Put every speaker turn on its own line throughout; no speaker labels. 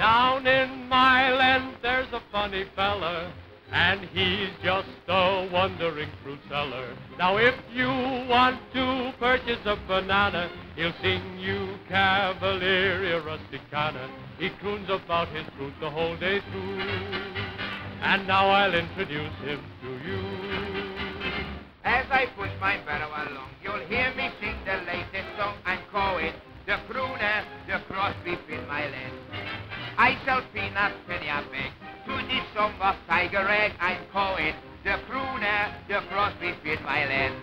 Down in Mile End there's a funny feller, and he's just a wandering fruit seller. Now if you want to purchase a banana, he'll sing you Cavalleria Rusticana. He croons about his fruit the whole day through. And now I'll introduce him to you.
As I push my barrow along, you'll hear me sing the latest song Tiger Egg, I'm Cohen the crooner, the beef in Mile End.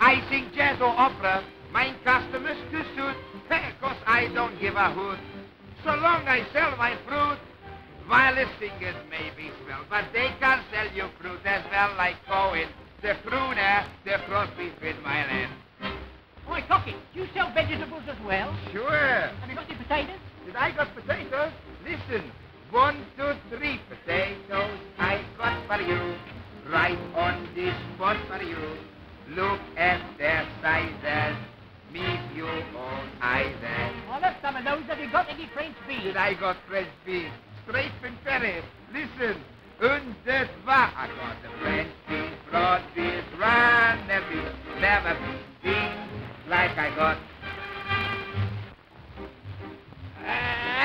I sing jazz or opera, my customers to suit, cause I don't give a hoot. So long I sell my fruit, the singers may be swell, but they can't sell you fruit as well like Cohen, the crooner, the in Mile End.
Oi, Cocky, do you sell vegetables as well?
Sure.
Have you got any potatoes?
Did I got potatoes? Listen. One, two, three potatoes I got for you. Right on this spot for you. Look at their sizes. Meet you own eyes.
Have some of those. Have you got any French beans?
Did I got French beans? Straight from Paris. Listen. Un, deux, trois. I got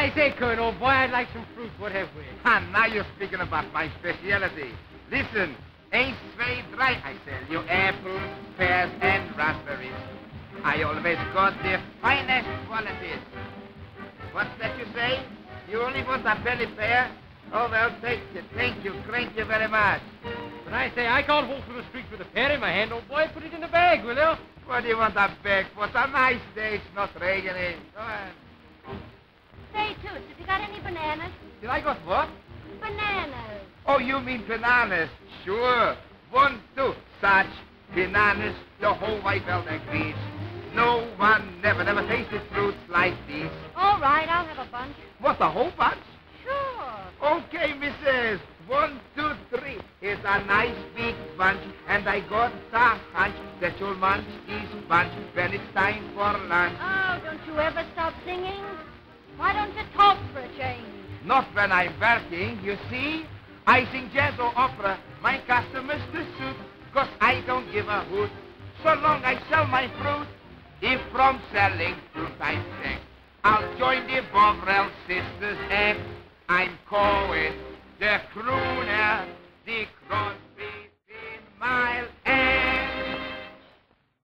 I
say, Colonel, boy, I'd like some fruit. What have we?
Ah, now you're speaking about my specialty. Listen, ain't zwei dry, I tell you. Apples, pears, and raspberries. I always got the finest qualities. What's that you say? You only want a belly pear? Oh, well, take it. Thank you. Thank you very much.
But I say, I can't walk through the street with a pear in my hand, old boy. Put it in the bag, will you?
What do you want a bag for? It's a nice day. It's not raining. Go on.
Have you got any bananas?
Did I got what?
Bananas.
Oh, you mean bananas? Sure. One, two. Such bananas, the whole white belt agrees. No one never, never tasted fruits like these.
All right, I'll have a bunch.
What, the whole bunch?
Sure.
Okay, missus. One, two, three. It's a nice big bunch, and I got the hunch that you'll munch this bunch when it's time for lunch.
Oh, don't you ever stop singing? Why don't you talk for a change?
Not when I'm working, you see. I sing jazz or opera, my customers to suit, cause I don't give a hoot. So long I sell my fruit, if from selling fruit I'm sick, I'll join the Boswell sisters and I'm Cohen the crew